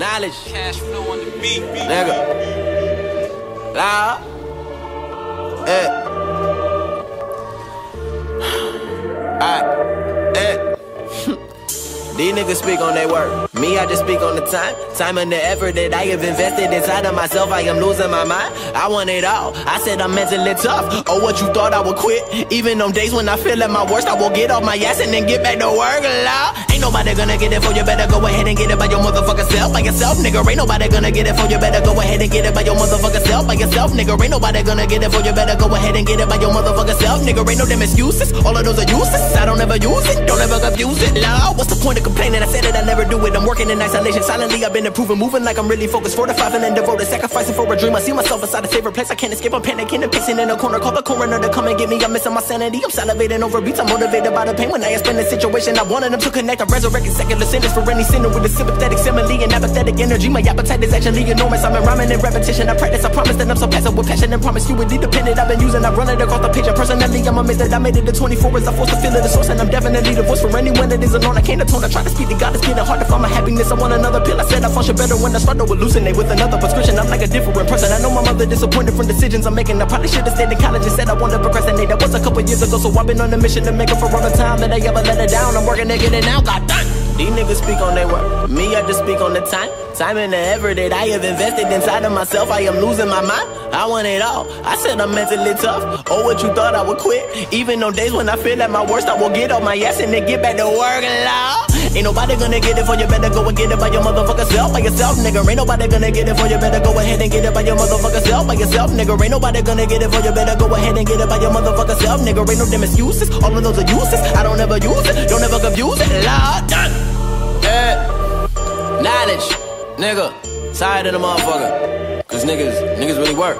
Knowledge. Cashflow on the beat. Nigga. Loud. Eh. Alright. Eh. These niggas speak on their word. Me, I just speak on the time. Time and the effort that I have invested inside of myself. I am losing my mind. I want it all. I said I'm mentally tough. Oh, what you thought I would quit? Even on days when I feel at my worst, I will get off my ass and then get back to work. Loud. Ain't nobody gonna get it for you. Better go ahead and get it by your motherfucking self. By yourself, nigga. Ain't nobody gonna get it for you. Better go ahead and get it by your motherfucking self. By yourself, nigga. Ain't nobody gonna get it for you. Better go ahead and get it by your motherfucking self, nigga. Ain't no damn excuses. All of those are useless. I don't ever use it. Don't ever confuse it. Loud. What's the point of complaining? I said it, I never do it. I'm working in isolation. Silently, I've been improving. Moving like I'm really focused. Fortified and devoted. Sacrificing for a dream. I see myself inside a favorite place. I can't escape. I'm panicking and pacing in a corner. Call the coroner to come and get me. I'm missing my sanity. I'm salivating over beats. I'm motivated by the pain. When I explain the situation, I wanted them to connect. I'm resurrecting secular sinners for any sinner with a sympathetic simile and apathetic energy. My appetite is actually enormous. I'm in rhyming and repetition. I practice. I promise that I'm so passive with passion and promise you would independent. I've been using. I run it across the page. And personally, I'm amazed that I made it to 24 as I forced to feel it. The source, and I'm definitely the voice for anyone that is alone. I can't atone. I try to speak to God. It's getting hard to find my happiness. I want another pill. I said I function better when I start to hallucinate with another prescription. I'm like a different person. I know my mother disappointed from decisions I'm making. I probably should have stayed in college and said I wanted to procrastinate. That was a couple years ago, so I've been on a mission to make up for all the time that I ever let it down. I'm working to get it now. God damn. These niggas speak on their work. Me, I just speak on the time. Time and the effort that I have invested inside of myself. I am losing my mind. I want it all. I said I'm mentally tough. Oh, what you thought I would quit? Even on days when I feel at my worst, I will get off my ass and then get back to work. Loud. Ain't nobody gonna get it for you. Better go and get it by your motherfucker self. By yourself, nigga. Ain't nobody gonna get it for you. Better go ahead and get it by your motherfucker self. By yourself, nigga. Ain't nobody gonna get it for you. Better go ahead and get it by your motherfucker self, nigga. Ain't no damn excuses. All of those are useless. I don't ever use it. Don't ever confuse it. Loud. Done. Yeah. Knowledge. Nigga. Tired of the motherfucker. Cause niggas, niggas really work.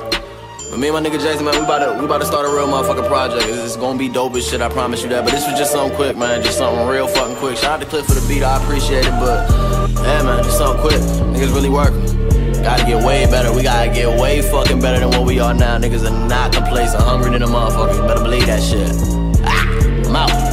But me and my nigga Jason, man, we about to we about to start a real motherfucking project. It's, it's gonna be dope as shit, I promise you that. But this was just something quick, man. Just something real fucking quick. Shout out to Cliff for the beat, I appreciate it. But yeah, man, just something quick. Niggas really working. Gotta get way better. We gotta get way fucking better than what we are now. Niggas are not complacent, hungry than a motherfucker. You better believe that shit. Ah, I'm out.